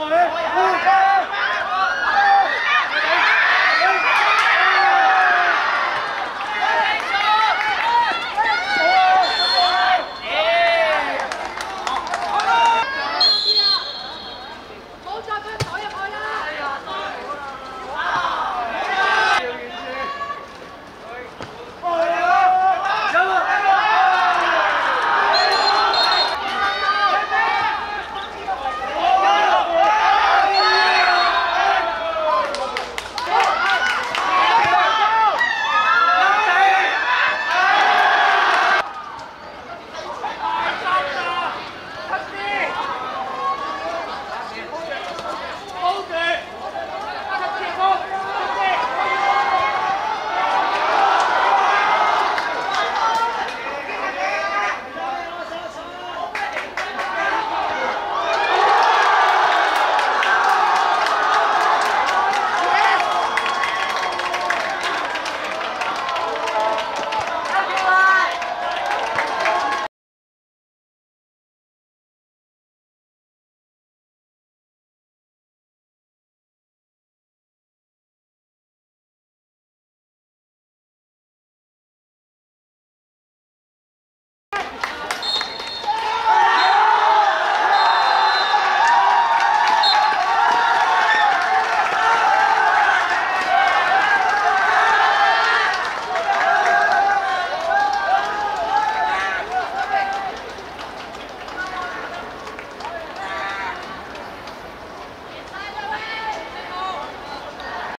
好嘞